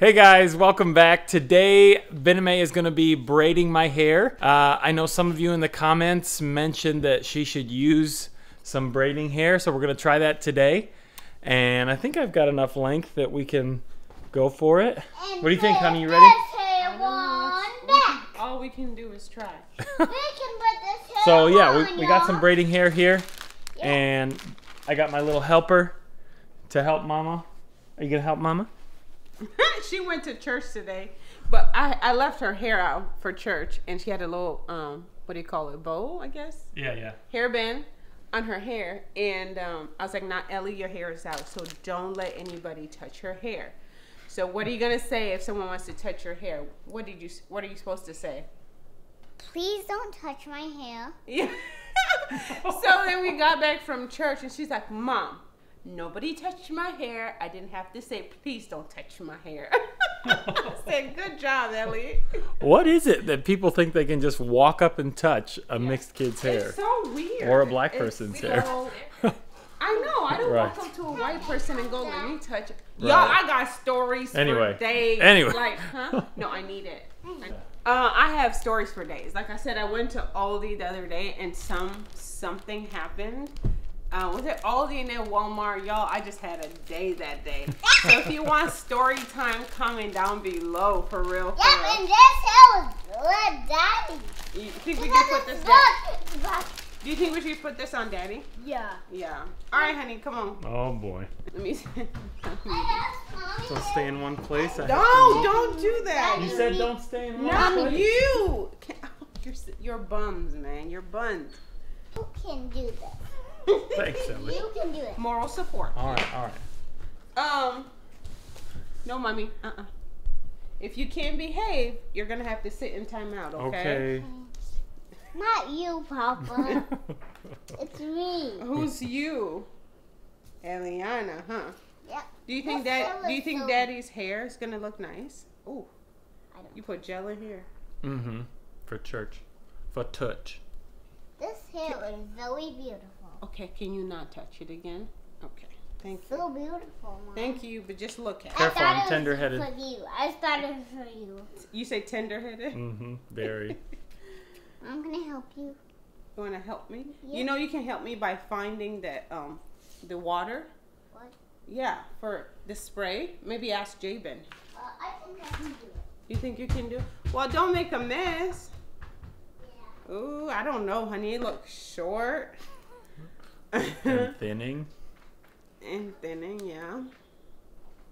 Hey guys, welcome back. Today, Bename is going to be braiding my hair. Uh, I know some of you in the comments mentioned that she should use some braiding hair, so we're going to try that today. And I think I've got enough length that we can go for it. What do you think, honey? You ready? All we can do is try. So yeah, we, we got some braiding hair here, and I got my little helper to help Mama. Are you gonna help Mama? she went to church today, but I, I left her hair out for church, and she had a little um what do you call it bow I guess Yeah, yeah. hairband on her hair, and um, I was like, "Not Ellie, your hair is out, so don't let anybody touch her hair." So what are you gonna say if someone wants to touch your hair? What did you What are you supposed to say? Please don't touch my hair. Yeah. so then we got back from church, and she's like, "Mom, nobody touched my hair. I didn't have to say, please don't touch my hair." I said, "Good job, Ellie." What is it that people think they can just walk up and touch a mixed kid's hair? It's so weird. Or a black It's person's so- hair. I know. I don't Right. walk up to a white person and go, "Let me touch it." Y'all, Right. I got stories Anyway. for days. Anyway. like, huh? No, I need it. Uh, I have stories for days. Like I said, I went to Aldi the other day, and some something happened. Uh, was it Aldi and then Walmart? Y'all, I just had a day that day. so if you want story time, comment down below for real. For Yep, real. and this hair was good, Daddy. You think we Because can put this down? Do you think we should put this on Daddy? Yeah. Yeah. All right, honey, come on. Oh boy. Let me. See. So stay in one place. I have don't, don't do that. to- You said don't stay in one Not place. you. Can't- You're, you're bums, man. You're buns. Who can do this. Thanks, Ellie. You can do it. Moral support. All right, all right. Um. No, mommy. Uh. uh If you can't behave, you're gonna have to sit in timeout. Okay. Okay. Not you, Papa. it's me. Who's you? Eliana, huh? Yeah. Do you think that? Do you think so- Daddy's hair is gonna look nice? Oh, I don't- You put gel in here. mm-hmm. For church. For touch. This hair is very beautiful. Okay. Can you not touch it again? Okay. Thank you. So beautiful, Mom. Thank you, but just look at it. Careful, I thought I'm tender-headed. For you. I started for you. You say tender-headed. Mm-hmm. Very. I'm gonna help you. You want to help me? Yeah. You know you can help me by finding that um the water. What? Yeah, for the spray. Maybe ask Jabin. Uh, I think I can do it. You think you can do? It? Well, don't make a mess. Yeah. Ooh, I don't know, honey. It looks short. And thinning. and thinning, yeah.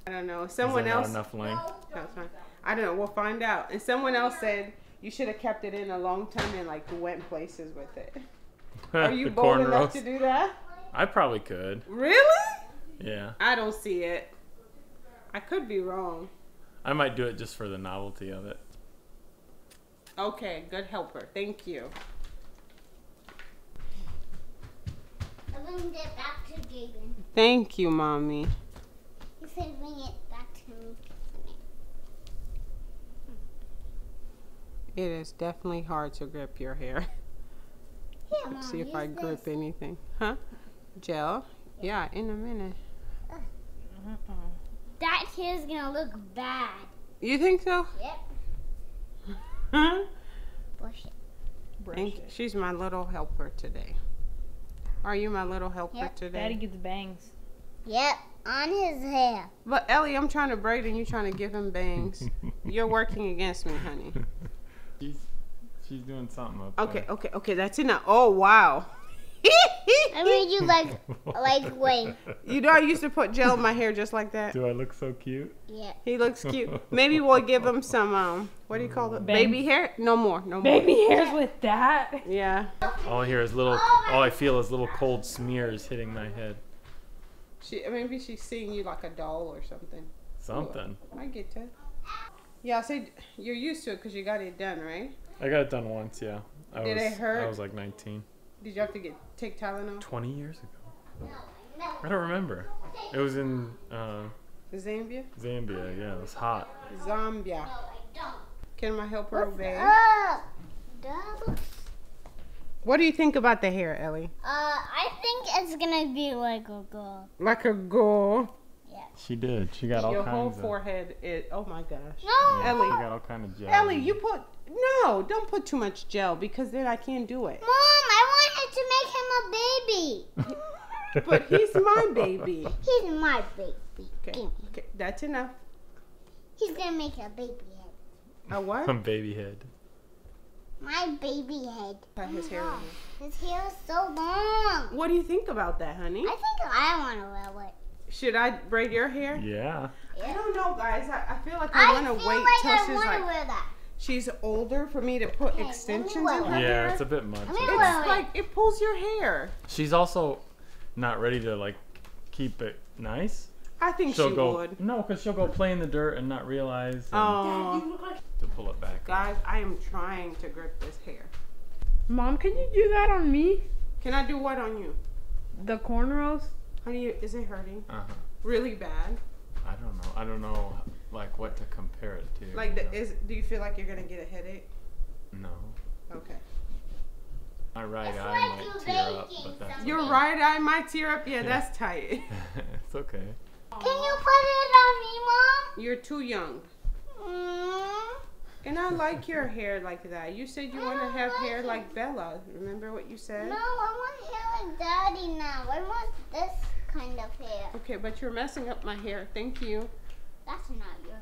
I don't know. Is Someone there not else. enough length. That's fine. I don't know. We'll find out. And someone else said you should have kept it in a long time and like went places with it. Are you bold enough cornrows. to do that? I probably could. Really? Yeah. I don't see it. I could be wrong. I might do it just for the novelty of it. Okay, good helper. Thank you. I'm back to Jaden. Thank you, mommy. He said bring it back to me. It is definitely hard to grip your hair. Come on, See if I grip this. anything. Huh? Gel? Yeah, in a minute. Uh-uh. That hair's gonna look bad. You think so? Yep. Huh? Brush it. Thank you. She's my little helper today. Are you my little helper Yep. today? Daddy gets bangs. Yep. On his hair. But Ellie, I'm trying to braid and you're trying to give him bangs. You're working against me, honey. She's she's doing something up Okay, okay, okay. That's enough. Oh wow. I made you like, like wait. you know I used to put gel in my hair just like that. Do I look so cute? Yeah. He looks cute. Maybe we'll give him some um what do you call it? Baby hair? No more. No more. Baby hairs with that. Yeah. All I hear is little. All I feel is little cold smears hitting my head. She maybe she's seeing you like a doll or something. Something. I get that. Yeah, I said you're used to it because you got it done, right? I got it done once. Yeah. I Did was, it hurt? I was like 19. Did you have to get take Tylenol? 20 years ago. No, I don't remember. It was in uh, Zambia? Zambia. Yeah, it was hot. Zambia. Can my helper obey? Uh, that looks. What do you think about the hair, Ellie? Uh, I think it's gonna be like a girl. Like a girl. Yes. She did. She got all Your whole kinds of. forehead is. Oh my gosh. No. Yeah, Ellie. She got all kind of gel. Ellie, you put no. Don't put too much gel because then I can't do it. Mom, I wanted to make him a baby. But he's my baby. He's my baby. Okay, okay, that's enough. He's gonna make a baby head. A what? Some baby head. My baby head. Cut his hair. off. His hair is so long. What do you think about that, honey? I think I want to wear it. Should I braid your hair? Yeah. I don't know, guys. I, I feel like I, I want to wait like till I she's want to like wear that. She's older for me to put let me extensions in her it. hair. Yeah, it's a bit much. It's Wait, wait. like it pulls your hair. She's also not ready to like keep it nice. I think She'll she go would. no, because she'll go play in the dirt and not realize and Oh, to pull it back. guys, I am trying to grip this hair. Mom, can you do that on me? Can I do what on you? The cornrows? Honey, is it hurting? Uh huh. Really bad? I don't know. I don't know like what to compare it to. Like, you the, is do you feel like you're gonna get a headache? no. Okay. My right It's eye like might you tear up, but that's something. Your okay. right eye might tear up. Yeah, Yeah. that's tight. it's okay. Can you put it on me, Mom? You're too young. Mm. And I like your hair like that. You said you want to have hair like Bella. Remember what you said? No, I want hair like Daddy now. I want this kind of hair. Okay, but you're messing up my hair. Thank you. That's not your.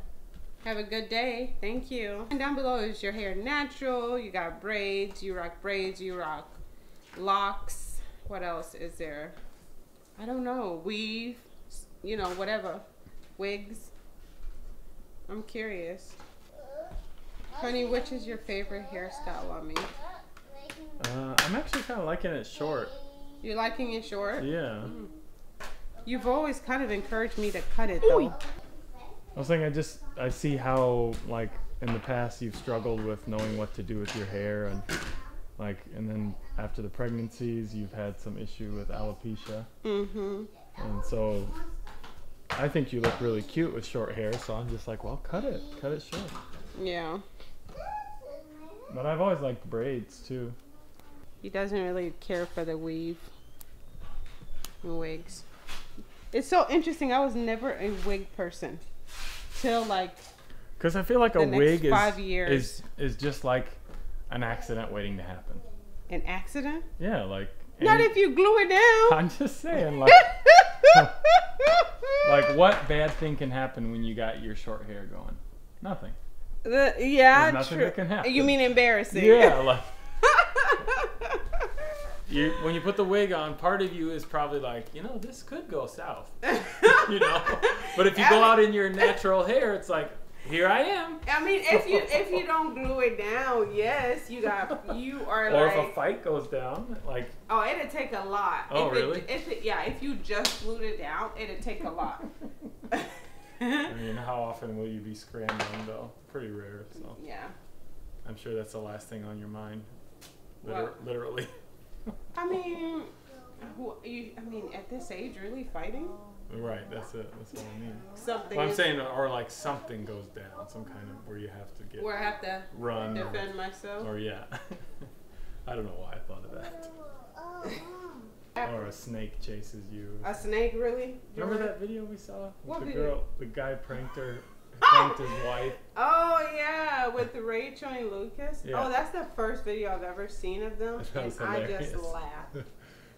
Have a good day. Thank you. And down below is your hair natural. You got braids. You rock braids. You rock locks. What else is there? I don't know. Weave. You know, whatever. Wigs. I'm curious. Uh, Honey, which is your favorite hairstyle on me? Uh, uh, I'm actually kind of liking it short. You're liking it short? Yeah. Mm. You've always kind of encouraged me to cut it though. I was thinking, I just I see how like in the past you've struggled with knowing what to do with your hair and like and then after the pregnancies you've had some issue with alopecia Mm-hmm. and so I think you look really cute with short hair so I'm just like well cut it cut it short Yeah. but I've always liked braids too He doesn't really care for the weave and wigs. It's so interesting. I was never a wig person till like because I feel like a wig is, five years. is is just like an accident waiting to happen an accident. yeah like Not if you glue it down. I'm just saying like like what bad thing can happen when you got your short hair going nothing The, yeah, There's nothing true. that can happen. You mean embarrassing? Yeah, like you when you put the wig on, part of you is probably like, you know, this could go south. You know? But if you go out in your natural hair, it's like, here I am. I mean, if you if you don't glue it down, yes, you got you are Or like if a fight goes down, like oh, it'd take a lot. Oh, if really? It, if it, yeah, if you just glued it down, it'd take a lot. I mean, how often will you be scrambling though? Pretty rare, so yeah. I'm sure that's the last thing on your mind. Liter- literally. I mean, who, you, I mean, at this age, really fighting right, that's it. That's what I mean. something. Well, I'm saying, or like something goes down, some kind of where you have to get where I have to run, or, defend myself. or yeah. I don't know why I thought of that. Or a snake chases you. A snake, really? Remember that video we saw? What the video? girl, the guy pranked her, pranked his wife. Oh yeah, with Rachel and Lucas. Yeah. Oh, that's the first video I've ever seen of them, That and was I just laughed.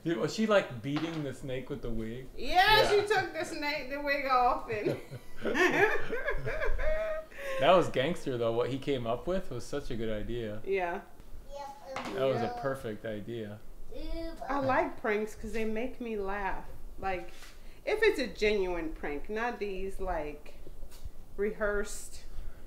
Dude, was she like beating the snake with the wig? Yeah, Yeah. she took the snake, the wig off, and That was gangster though. What he came up with was such a good idea. yeah. That was a perfect idea. I like pranks because they make me laugh. Like, if it's a genuine prank, not these like rehearsed.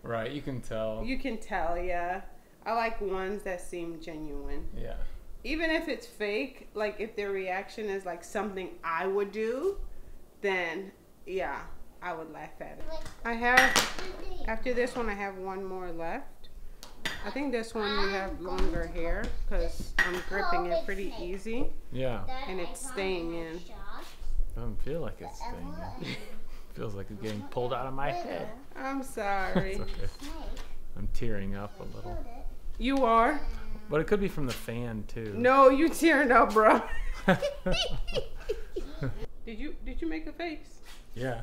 Right, you can tell. You can tell, yeah. I like ones that seem genuine. Yeah. Even if it's fake, like if their reaction is like something I would do, then yeah, I would laugh at it. I have, after this one, I have one more left. I think this one you have longer hair because I'm gripping it pretty easy. Yeah. And it's staying in. Doesn't feel like it's staying in. Feels like it's getting pulled out of my head. I'm sorry. It's okay. I'm tearing up a little. You are? But it could be from the fan too. No, you tearing up, bro. Did you did you make a face? yeah.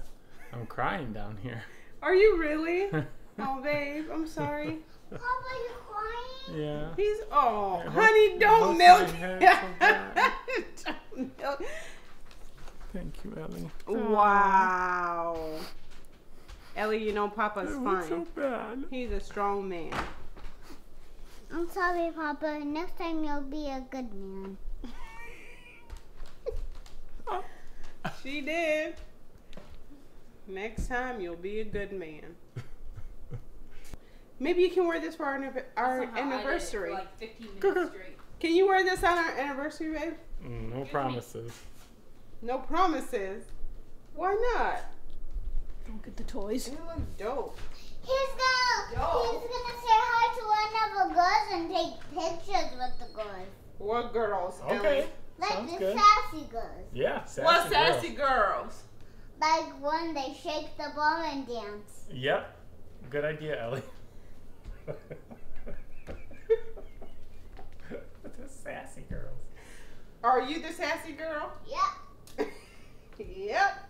I'm crying down here. Are you really? oh, babe, I'm sorry. Papa, you crying? Yeah. He's oh, It honey, don't it milk. hurts my head so Don't milk. Thank you, Ellie. Wow. Ellie, you know Papa's It was so fine. bad. He's a strong man. I'm sorry, Papa. Next time you'll be a good man. She did. Next time you'll be a good man. Maybe you can wear this for our, our anniversary. like 15 minutes straight. Can you wear this on our anniversary, babe? Mm, no promises. No promises. Why not? Don't get the toys. You look dope. He's gonna, he's gonna say hi to one of the girls and take pictures with the girls. What girls? Okay. Ellie? Like Sounds the good. sassy girls. Yeah, sassy What girl. sassy girls? Like when they shake the ball and dance. Yep. Good idea, Ellie. the sassy girls. Are you the sassy girl? Yep. Yep.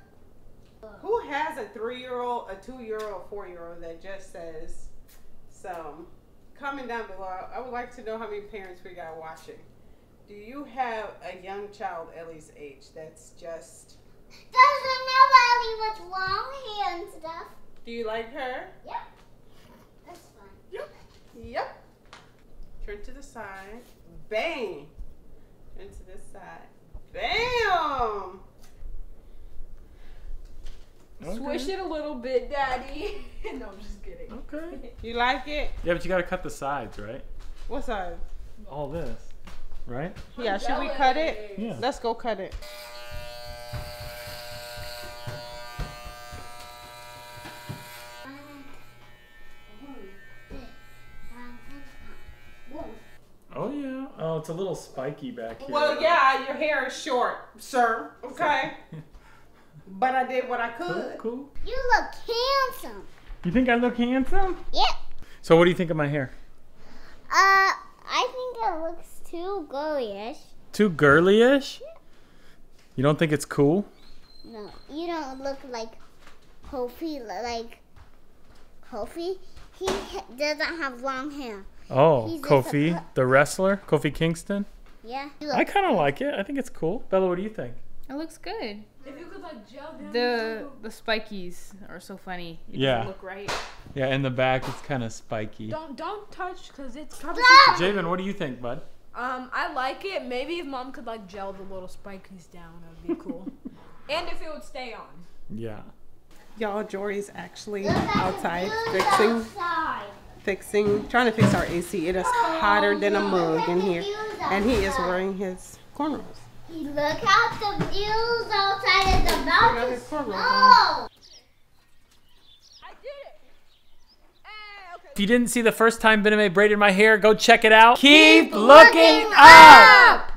Who has a three-year-old, a two-year-old, four-year-old that just says some? Comment down below. I would like to know how many parents we got watching. Do you have a young child Ellie's age that's just? There's another Ellie with long hair and stuff. Do you like her? Yep. That's fun. Yep. Yep. Turn to the side. Bang. Turn to this side. Bam. Swish it a little bit, Daddy. no, I'm just kidding. Okay. You like it? Yeah, but you gotta cut the sides, right? What size? All this, right? Yeah. Should we cut it? Yeah. Let's go cut it. Oh yeah. Oh, it's a little spiky back here. Well, yeah, your hair is short, sir. Okay. but I did what I could. cool. You look handsome. You think I look handsome? Yep. So what do you think of my hair? Uh, I think it looks too girlyish. Too girly-ish? You don't think it's cool? No, you don't look like Kofi. Like Kofi, he doesn't have long hair. Oh, He's Kofi, the wrestler, Kofi Kingston. Yeah. I kind of like it. I think it's cool. Bella, what do you think? It looks good. If you could like gel down The the spikies are so funny. It Yeah. look right. Yeah, in the back it's kind of spiky. Don't don't touch because it's probably. Stop! Javen, what do you think, bud? Um, I like it. Maybe if mom could like gel the little spikies down, that would be cool. and if it would stay on. Yeah. Y'all, Jori's actually look outside fixing, outside. fixing, trying to fix our AC. It is hotter than a mug in here, and he is wearing his cornrows. He Look at the views outside. It's about got to his cornrows snow. I did it. Hey, okay. If you didn't see the first time Bename braided my hair, go check it out. Keep, looking up!